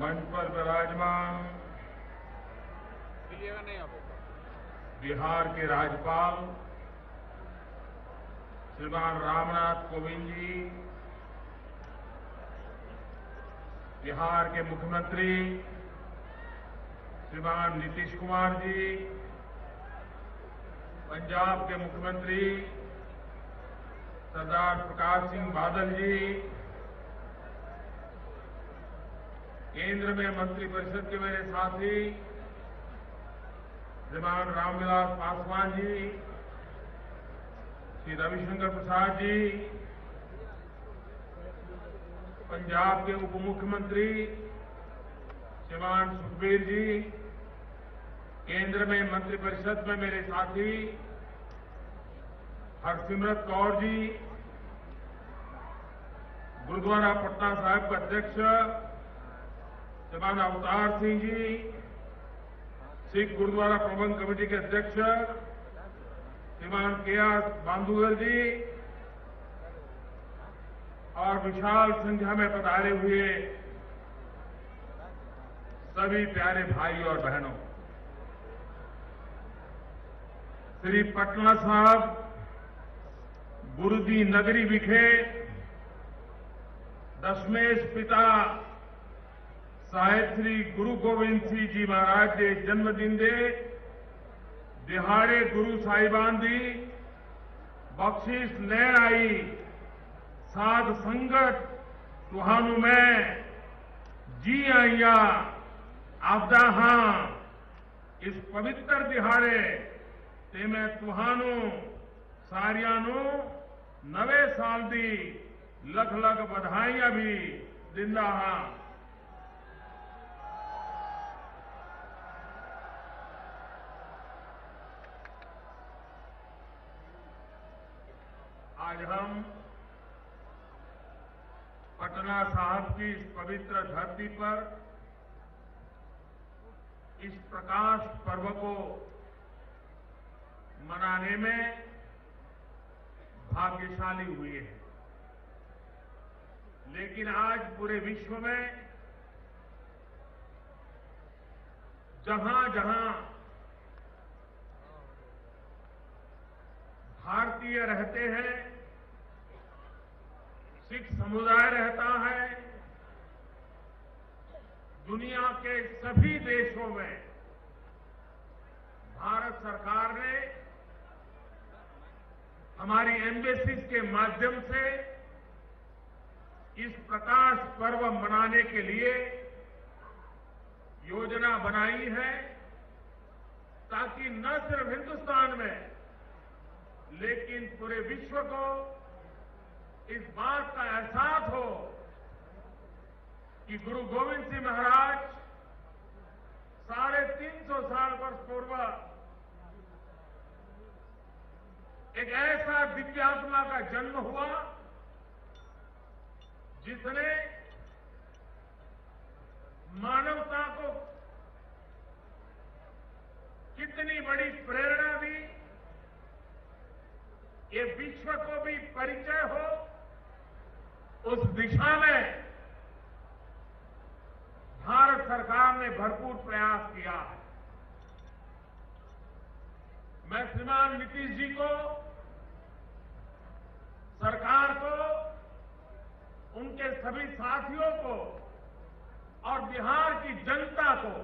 मंच पर विराजमान बिहार के राज्यपाल श्रीमान रामनाथ कोविंद जी, बिहार के मुख्यमंत्री श्रीमान नीतीश कुमार जी, पंजाब के मुख्यमंत्री सरदार प्रकाश सिंह बादल जी केंद्र में मंत्रिपरिषद के मेरे साथी, श्रीमान रामविलास पासवान जी, श्री रविशंकर प्रसाद जी, पंजाब के उप मुख्यमंत्री श्रीमान सुखबीर जी, केंद्र में मंत्रिपरिषद में मेरे साथी हरसिमरत कौर जी, गुरुद्वारा पटना साहिब के अध्यक्ष श्रीमान अवतार सिंह जी, सिख गुरुद्वारा प्रबंध कमेटी के अध्यक्ष, श्रीमान के आर बांधुगर जी, और विशाल संख्या में पधारे हुए सभी प्यारे भाई और बहनों। श्री पटना साहब गुरुदी नगरी विखे, दशमेश पिता ਸਾਹਿਬ ਸ੍ਰੀ ਗੁਰੂ ਗੋਬਿੰਦ ਸਿੰਘ ਜੀ ਮਹਾਰਾਜ ਦੇ ਜਨਮ ਦਿਨ ਦੇ ਦਿਹਾੜੇ ਗੁਰੂ ਸਾਹਿਬਾਨ ਦੀ ਬਖਸ਼ਿਸ਼ ਲੈਣ ਆਈ ਸਾਧ ਸੰਗਤ ਤੁਹਾਨੂੰ ਮੈਂ ਜੀ ਆਇਆਂ ਆਪਦਾ ਹਾਂ ਇਸ ਪਵਿੱਤਰ ਦਿਹਾੜੇ ਤੇ ਮੈਂ ਤੁਹਾਨੂੰ ਸਾਰਿਆਂ ਨੂੰ ਨਵੇਂ ਸਾਲ ਦੀ ਲੱਖ ਲੱਖ ਵਧਾਈਆਂ ਵੀ ਦਿੰਦਾ ਹਾਂ पटना साहब की इस पवित्र धरती पर इस प्रकाश पर्व को मनाने में भाग्यशाली हुए हैं। लेकिन आज पूरे विश्व में जहाँ जहाँ भारतीय रहते हैं सिख समुदाय रहता है, दुनिया के सभी देशों में भारत सरकार ने हमारी एम्बेसीज के माध्यम से इस प्रकाश पर्व मनाने के लिए योजना बनाई है, ताकि न सिर्फ़ हिंदुस्तान में, लेकिन पूरे विश्व को इस बात का एहसास हो कि गुरु गोविंद सिंह महाराज साढ़े तीन सौ साल वर्ष पूर्व एक ऐसा दिव्यात्मा का जन्म हुआ, जिसने मानवता को कितनी बड़ी प्रेरणा दी, ये विश्व को भी परिचय हो उस दिशा में भारत सरकार ने भरपूर प्रयास किया है। मैं श्रीमान नीतीश जी को, सरकार को, उनके सभी साथियों को और बिहार की जनता को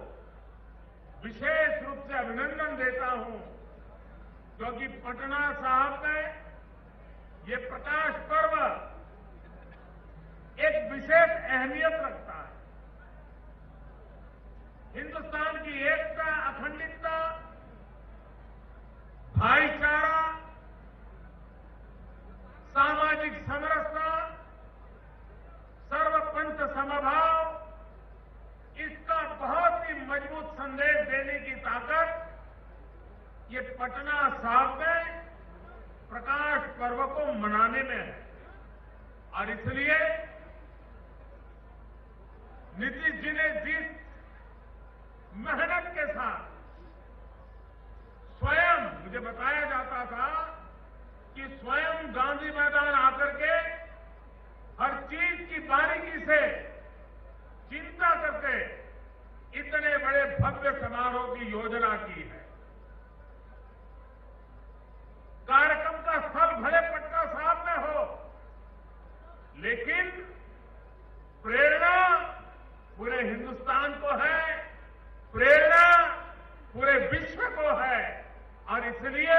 विशेष रूप से अभिनंदन देता हूँ, क्योंकि पटना साहब में ये प्रकाश पर्व एक विशेष अहमियत रखता है। हिंदुस्तान की एकता अखंडितता मुझे बताया जाता था कि स्वयं गांधी मैदान आकर के हर चीज़ की बारीकी से चिंता करके इतने बड़े भव्य समारोह की योजना की है। कार्यक्रम का स्थल भले पटना साहब में हो, लेकिन प्रेरणा पूरे हिंदुस्तान को है, प्रेरणा पूरे विश्व और इसलिए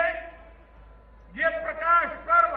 ये प्रकाश पर्व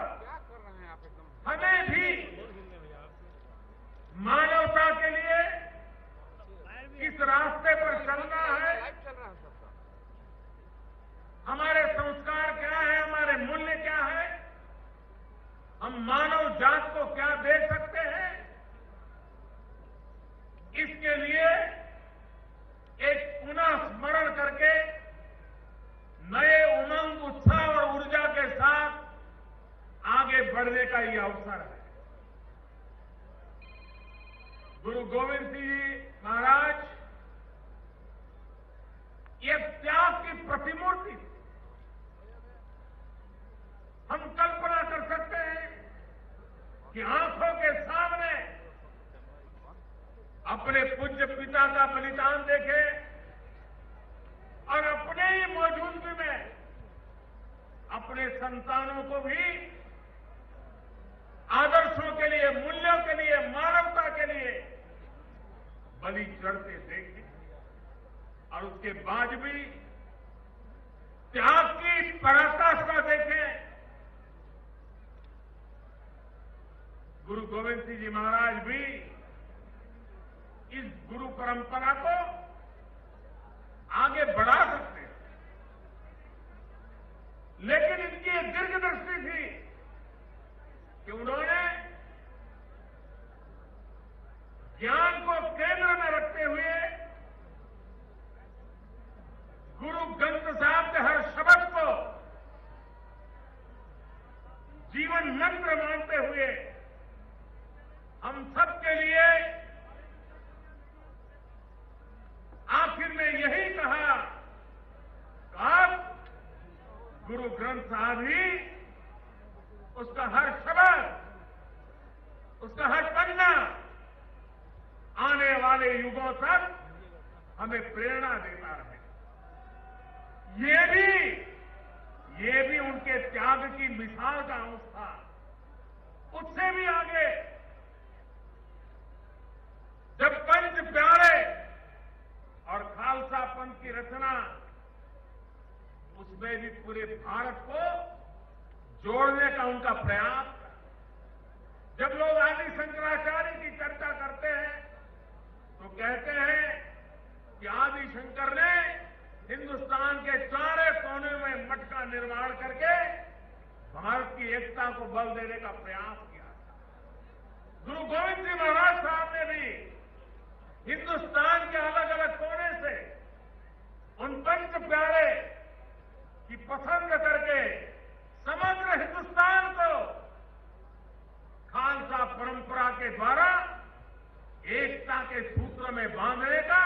गोविंद सिंह जी महाराज भी इस गुरु परंपरा को आगे बढ़ा सकते हैं। लेकिन इनकी एक दीर्घ दृष्टि थी कि उन्होंने ज्ञान को केंद्र में रखते हुए गुरु ग्रंथ साहब के हर शब्द को जीवन मंत्र मानते हुए हम सबके लिए आखिर में यही कहा अब गुरु ग्रंथ साहब ही उसका हर शब्द उसका हर पन्ना आने वाले युगों तक हमें प्रेरणा देता रहे। ये भी ये भी उनके त्याग की मिसाल का अंश था उससे भी आगे जब पंच प्यारे और खालसा पंथ की रचना उसमें भी पूरे भारत को जोड़ने का उनका प्रयास। जब लोग आदि शंकराचार्य की चर्चा करते हैं तो कहते हैं कि आदि शंकर ने हिंदुस्तान के चारे कोने में मठ का निर्माण करके भारत की एकता को बल देने का प्रयास किया। गुरु गोविंद सिंह महाराज साहब ने भी हिंदुस्तान के अलग अलग कोने से उन पंच प्यारे की पसंद करके समग्र हिंदुस्तान को खालसा परंपरा के द्वारा एकता के सूत्र में बांधने का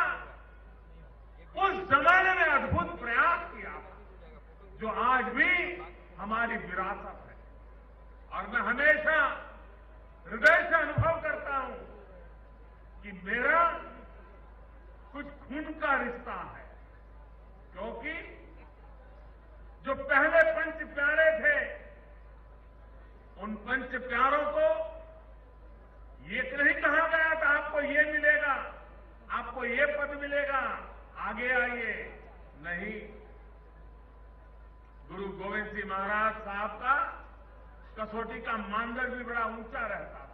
उस जमाने में अद्भुत प्रयास किया जो आज भी हमारी विरासत है। और मैं हमेशा हृदय से अनुभव करता हूँ कि मेरा कुछ खून का रिश्ता है, क्योंकि जो पहले पंच प्यारे थे, उन पंच प्यारों को ये नहीं कहा गया था, आपको ये मिलेगा, आपको ये पद मिलेगा, आगे आइए। नहीं, गुरु गोविंद सिंह महाराज साहब का कसौटी का मानदंड भी बड़ा ऊँचा रहता था।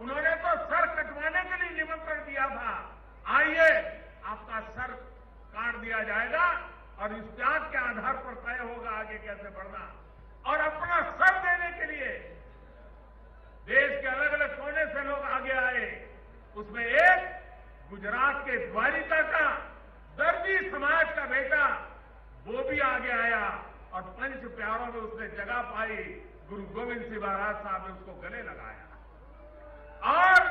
उन्होंने तो सर कटवाने के लिए निमंत्रण दिया था। आइए, आपका सर काट दिया जाएगा। और इस त्याग के आधार पर तय होगा आगे कैसे बढ़ना। और अपना सर देने के लिए देश के अलग अलग कोने से लोग आगे आए। उसमें एक गुजरात के द्वारिका का दर्जी समाज का बेटा, वो भी आगे आया। और पंच प्यारों में उसने जगह पाई। गुरु गोविंद सिंह महाराज साहब ने उसको गले लगाया। और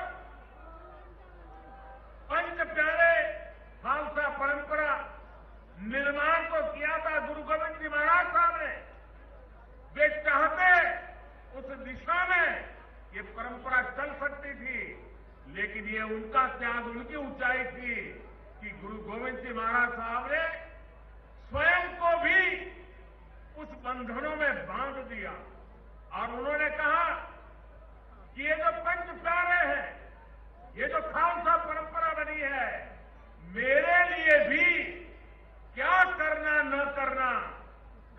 पंच प्यारे खालसा परंपरा, निर्माण गुरु गोविंद जी महाराज साहब ने, वे चाहते उस दिशा में ये परंपरा चल सकती थी, लेकिन ये उनका त्याग उनकी ऊंचाई थी कि गुरु गोविंद जी महाराज साहब ने स्वयं को भी उस बंधनों में बाँध दिया। और उन्होंने कहा कि ये जो पंच प्यारे हैं, ये जो खालसा परंपरा बनी है, मेरे लिए भी न करना,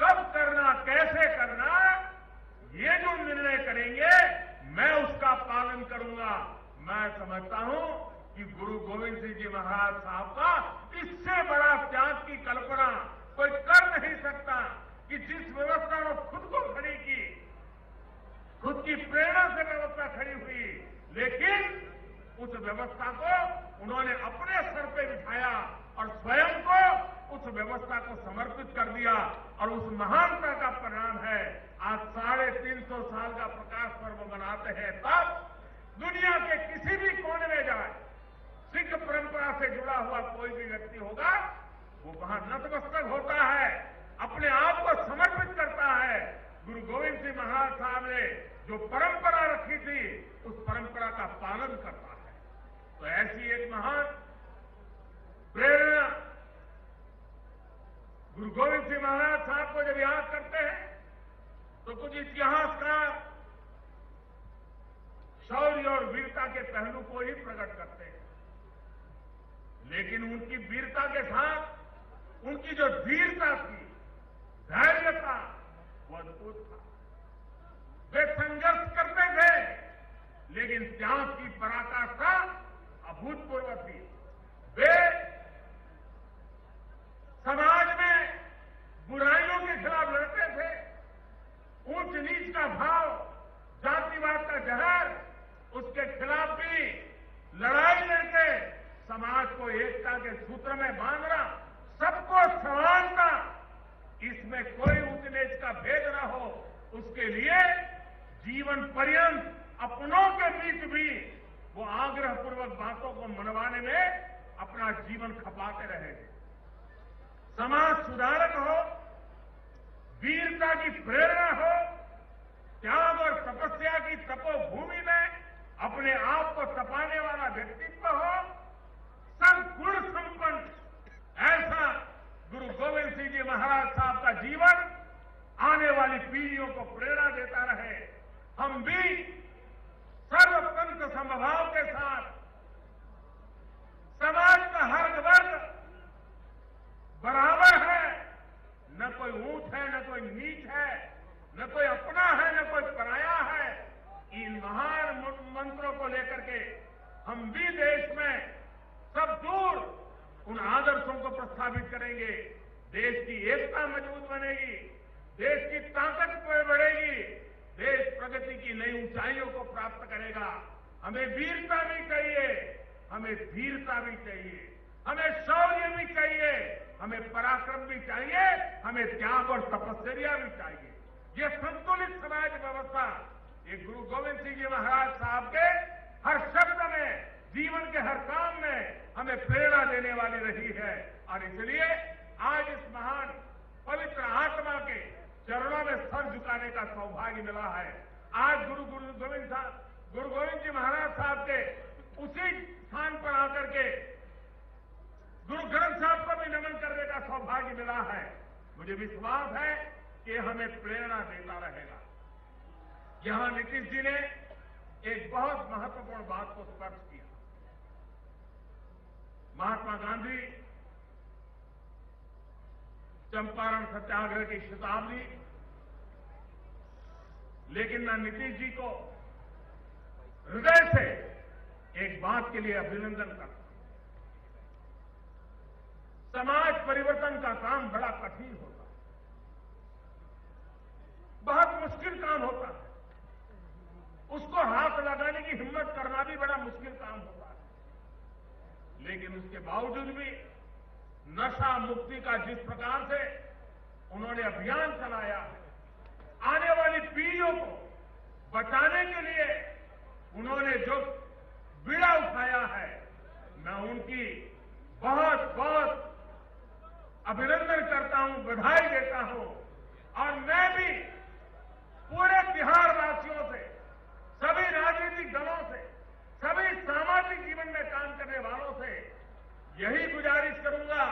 कब करना, कैसे करना, ये जो निर्णय करेंगे, मैं उसका पालन करूँगा। मैं समझता हूँ कि गुरु गोविंद सिंह जी महाराज साहब का इससे बड़ा त्याग की कल्पना कोई कर नहीं सकता कि जिस व्यवस्था ने खुद को खड़ी की, खुद की प्रेरणा से व्यवस्था खड़ी हुई। लेकिन उस व्यवस्था को उन्होंने अपने सर पे बिठाया। और स्वयं को उस व्यवस्था को समर्पित कर दिया और उस महानता का परिणाम है। आज साढ़े तीन सौ साल का प्रकाश पर्व मनाते हैं। तब दुनिया के किसी भी कोने में जाए, सिख परंपरा से जुड़ा हुआ कोई भी व्यक्ति होगा, वो वहाँ नतमस्तक होता है, अपने आप को समर्पित करता है। गुरु गोविंद सिंह महाराज साहब ने जो परंपरा रखी थी, उस परंपरा का पालन करता है। तो ऐसी एक महान प्रेरणा गुरु गोविंद सिंह महाराज साहब को जब याद करते हैं तो कुछ इतिहासकार शौर्य और वीरता के पहलू को ही प्रकट करते हैं। लेकिन उनकी वीरता के साथ, उनकी जो धीरता थी धैर्य था वो अद्भुत था। वे संघर्ष करते थे, लेकिन त्याग की पराकाष्ठा अभूतपूर्व थी वे समाज में बुराइयों के खिलाफ लड़ते थे ऊंच नीच का भाव जातिवाद का जहर उसके खिलाफ भी लड़ाई लड़के समाज को एकता के सूत्र में बांधना सबको समानता इसमें कोई ऊंच नीच का भेद न हो उसके लिए जीवन पर्यंत अपनों के बीच भी वो आग्रहपूर्वक बातों को मनवाने में अपना जीवन खपाते रहे। समाज सुधारक हो, वीरता की प्रेरणा हो, त्याग और तपस्या की तपोभूमि में अपने आप को तपाने वाला व्यक्तित्व हो सब गुण संपन्न। ऐसा गुरु गोविंद सिंह जी महाराज साहब का जीवन आने वाली पीढ़ियों को प्रेरणा देता रहे। हम भी सर्वतंत्र समभाव के साथ समाज का हर वर्ग बराबर है। न कोई ऊंच है, न कोई नीच है, न कोई अपना है, न कोई पराया है। इन महान मंत्रों को लेकर के हम भी देश में सब दूर उन आदर्शों को प्रस्तावित करेंगे। देश की एकता मज़बूत बनेगी, देश की ताकत बढ़ेगी। प्रगति की नई ऊंचाइयों को प्राप्त करेगा। हमें वीरता भी चाहिए, हमें धीरता भी चाहिए, हमें शौर्य भी चाहिए, हमें पराक्रम भी चाहिए, हमें त्याग और तपस्या भी चाहिए। ये संतुलित समाज व्यवस्था ये गुरु गोविंद सिंह जी महाराज साहब के हर शब्द में, जीवन के हर काम में हमें प्रेरणा देने वाली रही है। और इसलिए आज इस महान पवित्र आत्मा के चरणों में सर झुकाने का सौभाग्य मिला है। आज गुरु गुरु गोविंद साहब, गुरु गोविंद जी महाराज साहब के उसी स्थान पर आकर के गुरु ग्रंथ साहब को भी नमन करने का सौभाग्य मिला है। मुझे विश्वास है कि हमें प्रेरणा देता रहेगा। यहाँ नीतीश जी ने एक बहुत महत्वपूर्ण बात को स्पर्श किया। महात्मा गांधी, चंपारण सत्याग्रह की शताब्दी लेकिन मैं नीतीश जी को हृदय से एक बात के लिए अभिनंदन करता हूँ। समाज परिवर्तन का काम बड़ा कठिन होता है। बहुत मुश्किल काम होता है। उसको हाथ लगाने की हिम्मत करना भी बड़ा मुश्किल काम होता है। लेकिन उसके बावजूद भी नशा मुक्ति का जिस प्रकार से उन्होंने अभियान चलाया है बचाने के लिए उन्होंने जो बीड़ा उठाया है, मैं उनकी बहुत बहुत अभिनंदन करता हूँ, बधाई देता हूँ। और मैं भी पूरे बिहार वासियों से, सभी राजनीतिक दलों से, सभी सामाजिक जीवन में काम करने वालों से यही गुजारिश करूँगा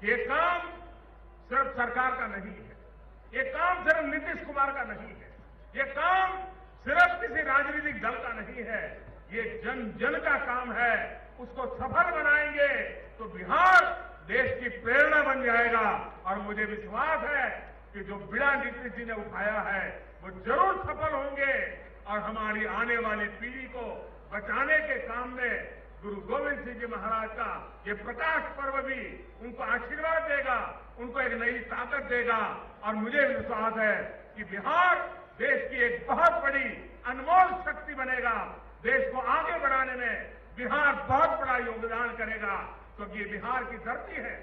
कि ये काम सिर्फ़ सरकार का नहीं है। ये काम सिर्फ़ नीतीश कुमार का नहीं है। ये काम सिर्फ़ किसी राजनीतिक दल का नहीं है, ये जन जन का काम है। उसको सफल बनाएँगे तो बिहार देश की प्रेरणा बन जाएगा। और मुझे विश्वास है कि जो बिड़ा नीतीश जी ने उठाया है, वो ज़रूर सफल होंगे। और हमारी आने वाली पीढ़ी को बचाने के काम में गुरु गोविंद सिंह जी महाराज का ये प्रकाश पर्व भी उनको आशीर्वाद देगा, उनको एक नई ताकत देगा। और मुझे विश्वास है कि बिहार देश की एक बहुत बड़ी अनमोल शक्ति बनेगा, देश को आगे बढ़ाने में बिहार बहुत बड़ा योगदान करेगा, क्योंकि ये बिहार की धरती है,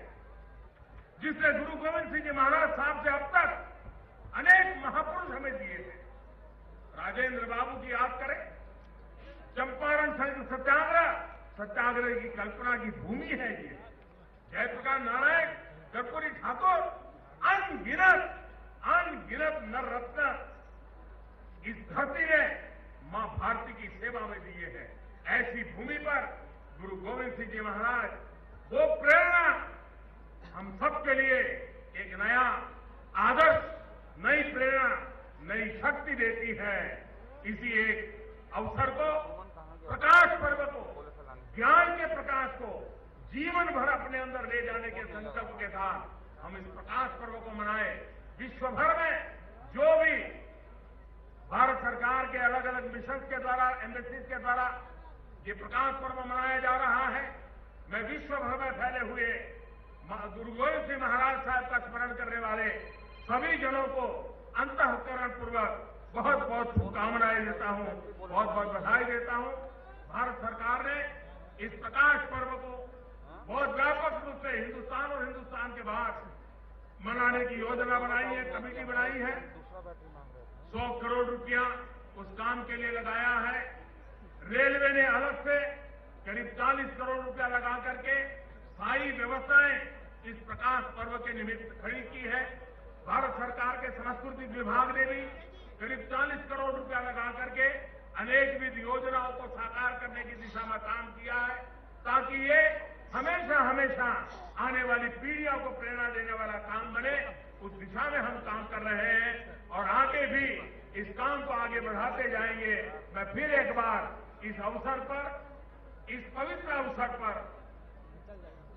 जिसने गुरु गोविंद सिंह जी महाराज साहब से अब तक अनेक महापुरुष हमें दिए थे राजेंद्र बाबू की याद करें, चंपारण सत्याग्रह सत्याग्रह की कल्पना की भूमि है ये। जयप्रकाश नारायण कर्पूरी ठाकुर, अनगिनत अनगिनत नर रत्न इस धरती ने माँ भारती की सेवा में दिए हैं, ऐसी भूमि पर गुरु गोविंद सिंह जी महाराज, वो प्रेरणा हम सबके लिए एक नया आदर्श, नई प्रेरणा, नई शक्ति देती है। इसी एक अवसर को, प्रकाश पर्व को, ज्ञान के प्रकाश को, जीवन भर अपने अंदर ले जाने के संकल्प के साथ हम इस प्रकाश पर्व को मनाए। विश्व भर में जो भी भारत सरकार के अलग अलग मिशन के द्वारा एम्बेसीज के द्वारा ये प्रकाश पर्व मनाया जा रहा है। मैं विश्व भर में फैले हुए गुरु गोविंद सिंह महाराज साहब का स्मरण करने वाले सभी जनों को अंतकरण पूर्वक बहुत बहुत शुभकामनाएँ देता हूँ बहुत बहुत बधाई देता हूँ। भारत सरकार ने इस प्रकाश पर्व को बहुत व्यापक रूप से हिंदुस्तान और हिंदुस्तान के बाहर मनाने की योजना बनाई है, कमेटी बनाई है। सौ करोड़ रुपया उस काम के लिए लगाया है। रेलवे ने अलग से करीब 40 करोड़ रुपया लगा करके सारी व्यवस्थाएँ इस प्रकाश पर्व के निमित्त खड़ी की है। भारत सरकार के सांस्कृतिक विभाग ने भी करीब 40 करोड़ रुपया लगा करके अनेक विध योजनाओं को साकार करने की दिशा में काम किया है, ताकि ये हमेशा हमेशा आने वाली पीढ़ियों को प्रेरणा देने वाला काम बने। उस दिशा में हम काम कर रहे हैं और आगे भी इस काम को आगे बढ़ाते जाएँगे। मैं फिर एक बार इस अवसर पर, इस पवित्र अवसर पर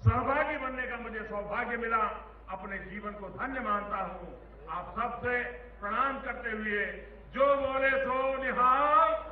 सहभागी बनने का मुझे सौभाग्य मिला। अपने जीवन को धन्य मानता हूँ। आप सबसे प्रणाम करते हुए जो बोले सो निहाल।